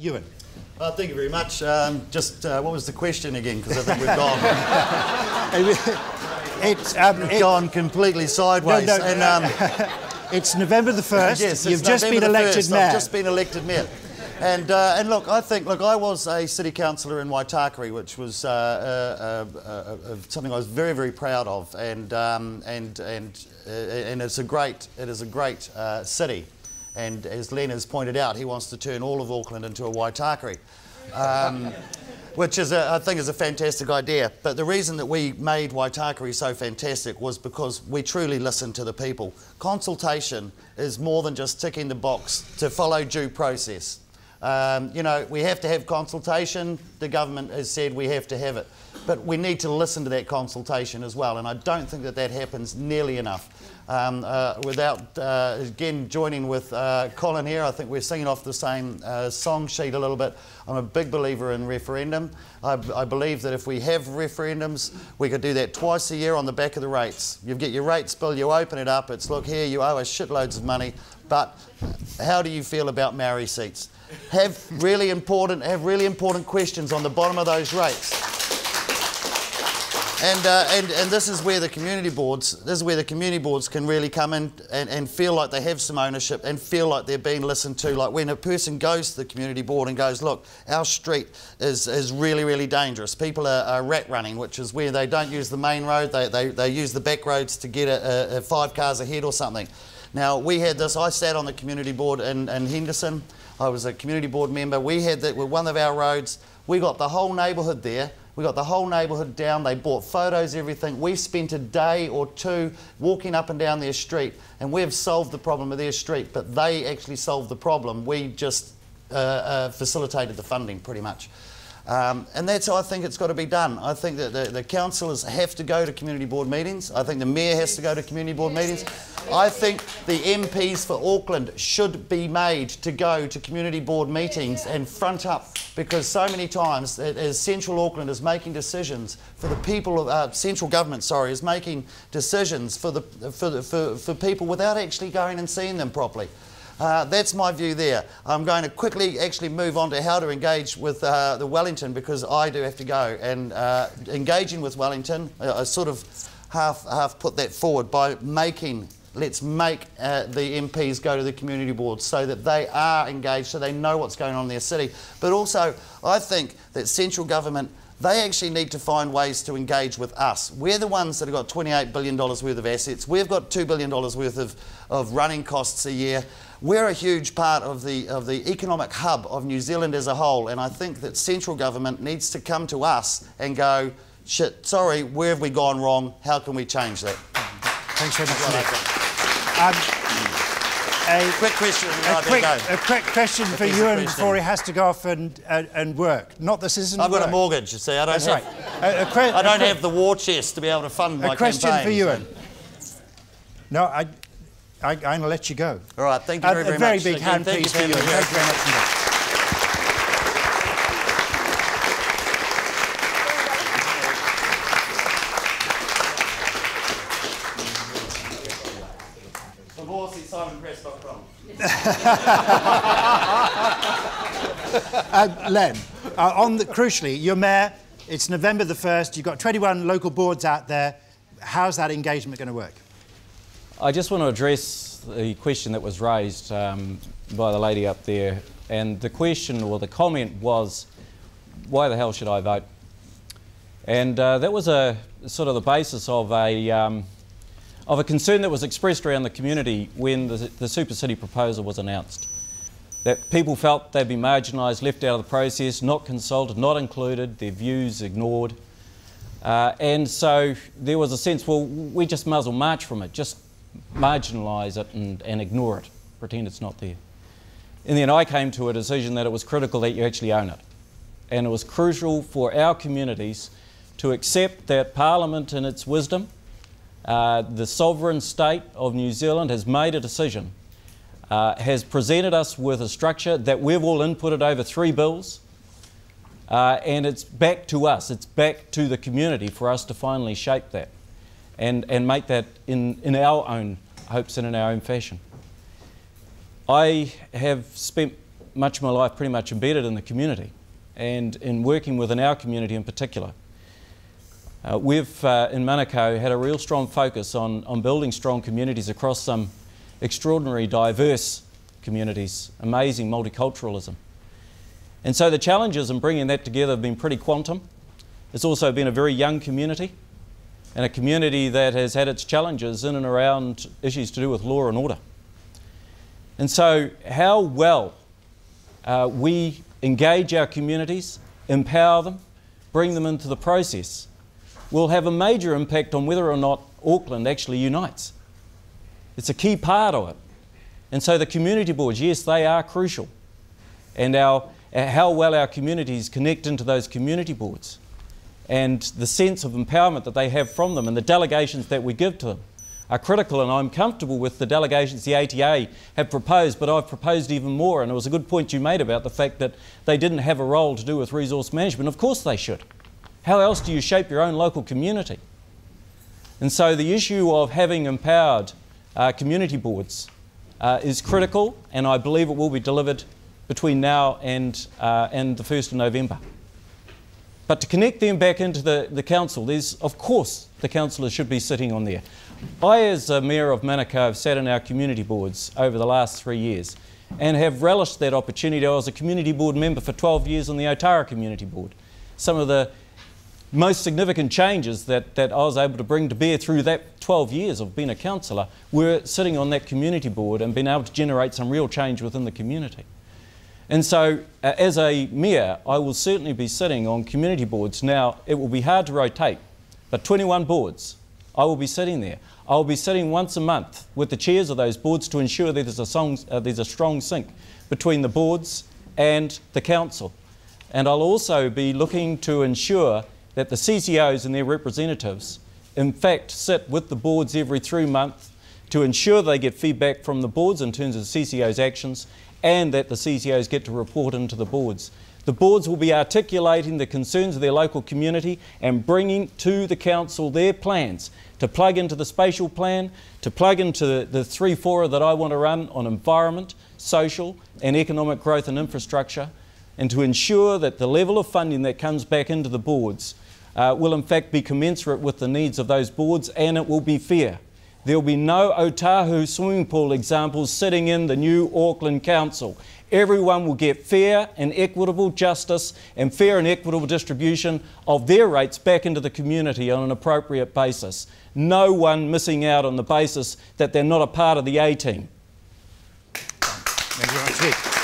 Ewen. Uh, thank you very much. Um, just uh, what was the question again? Because I think we've gone, it's um, it- gone completely sideways. No, no, and, um, it's November the 1st. yes, You've just November been elected 1st. mayor. I've just been elected mayor. And, uh, and look, I think, look, I was a city councillor in Waitakere, which was uh, uh, uh, uh, uh, something I was very, very proud of, and um, and and uh, and it's a great, it is a great uh, city, and as Len has pointed out, he wants to turn all of Auckland into a Waitakere. Um, which is a, I think is a fantastic idea. But the reason that we made Waitakere so fantastic was because we truly listened to the people. Consultation is more than just ticking the box to follow due process. Um, you know, we have to have consultation. The government has said we have to have it. But we need to listen to that consultation as well. And I don't think that that happens nearly enough. Um, uh, without, uh, again, joining with uh, Colin here, I think we're singing off the same uh, song sheet a little bit. I'm a big believer in referendum. I, I believe that if we have referendums, we could do that twice a year on the back of the rates. You get your rates bill, you open it up, it's look here, you owe us shitloads of money, but how do you feel about Maori seats? Have really important, have really important questions on the bottom of those rates. And, uh, and, and this is where the community boards, this is where the community boards can really come in and, and feel like they have some ownership and feel like they're being listened to. Like when a person goes to the community board and goes, look, our street is, is really, really dangerous. People are, are rat running, which is where they don't use the main road, they, they, they use the back roads to get a, a, five cars ahead or something. Now, we had this, I sat on the community board in, in Henderson. I was a community board member. We had that with one of our roads. We got the whole neighbourhood there. We got the whole neighbourhood down. They bought photos, everything. We spent a day or two walking up and down their street, and we've solved the problem of their street. But they actually solved the problem. We just uh, uh, facilitated the funding, pretty much. Um, and that's how I think it's got to be done. I think that the, the councillors have to go to community board meetings. I think the mayor has to go to community board meetings. I think the MPs for Auckland should be made to go to community board meetings and front up because so many times as Central Auckland is making decisions for the people of uh, central government, sorry, is making decisions for the for, the, for for people without actually going and seeing them properly. Uh, that's my view there. I'm going to quickly actually move on to how to engage with uh, the Wellington because I do have to go. And uh, engaging with Wellington, I, I sort of half, half put that forward by making, let's make uh, the MPs go to the community boards so that they are engaged, so they know what's going on in their city. But also, I think that central government they actually need to find ways to engage with us. We're the ones that have got $28 billion worth of assets. We've got $2 billion worth of, of running costs a year. We're a huge part of the, of the economic hub of New Zealand as a whole, and I think that central government needs to come to us and go, shit, sorry, where have we gone wrong? How can we change that? Thanks very much. Well, Nick. okay. Um, a, Quick question, and a, quick, a quick question for easy Ewen before he has to go off and, and, and work. Not this isn't I've got a mortgage, you see. I don't That's have, right. A, a I a don't have the war chest to be able to fund my A question campaign. for Ewen. No, I, I, I'm going to let you go. All right, thank you A- very, a very, very much. big Again, hand, please, for Ewen. Thank you very much Uh, Len, uh, on the, crucially, you're mayor. It's November the 1st. You've got 21 local boards out there. How's that engagement going to work? I just want to address the question that was raised um, by the lady up there. And the question or the comment was, why the hell should I vote? And uh, that was a sort of the basis of a, um, of a concern that was expressed around the community when the, the Super City proposal was announced. That people felt they'd be marginalised, left out of the process, not consulted, not included, their views ignored. Uh, and so there was a sense, well, we just muzzle march from it, just marginalise it and, and ignore it, pretend it's not there. In the end, I came to a decision that it was critical that you actually own it. And it was crucial for our communities to accept that Parliament, in its wisdom, uh, the sovereign state of New Zealand has made a decision, uh, has presented us with a structure that we've all inputted over three bills, uh, and it's back to us, it's back to the community for us to finally shape that and, and make that in, in our own hopes and in our own fashion. I have spent much of my life pretty much embedded in the community and in working within our community in particular. Uh, we've uh, in Manukau had a real strong focus on, on building strong communities across some extraordinary diverse communities, amazing multiculturalism. And so the challenges in bringing that together have been pretty quantum. It's also been a very young community and a community that has had its challenges in and around issues to do with law and order. And so, how well uh, we engage our communities, empower them, bring them into the process, will have a major impact on whether or not Auckland actually unites. It's a key part of it. And so the community boards, yes, they are crucial. And our, uh, how well our communities connect into those community boards and the sense of empowerment that they have from them and the delegations that we give to them are critical and I'm comfortable with the delegations the ATA have proposed, but I've proposed even more and it was a good point you made about the fact that they didn't have a role to do with resource management. Of course they should. How else do you shape your own local community? And so the issue of having empowered uh, community boards uh, is critical, and I believe it will be delivered between now and, uh, and the 1st of November. But to connect them back into the, the council, there's, of course, the councillors should be sitting on there. I, as a Mayor of Manukau, have sat in our community boards over the last three years and have relished that opportunity. I was a community board member for 12 years on the Otara Community Board. Some of the most significant changes that, that I was able to bring to bear through that 12 years of being a councillor were sitting on that community board and being able to generate some real change within the community. And so, uh, as a mayor, I will certainly be sitting on community boards. Now, it will be hard to rotate, but 21 boards, I will be sitting there. I will be sitting once a month with the chairs of those boards to ensure that there's a, song, uh, there's a strong sync between the boards and the council. And I'll also be looking to ensure that the CCOs and their representatives, in fact, sit with the boards every three months to ensure they get feedback from the boards in terms of the CCO's actions and that the CCOs get to report into the boards. The boards will be articulating the concerns of their local community and bringing to the council their plans to plug into the spatial plan, to plug into the, the three fora that I want to run on environment, social and economic growth and infrastructure, and to ensure that the level of funding that comes back into the boards uh, will in fact be commensurate with the needs of those boards and it will be fair. There will be no Otahuhu swimming pool examples sitting in the new Auckland Council. Everyone will get fair and equitable justice and fair and equitable distribution of their rates back into the community on an appropriate basis. No one missing out on the basis that they're not a part of the A team. Thank you very much.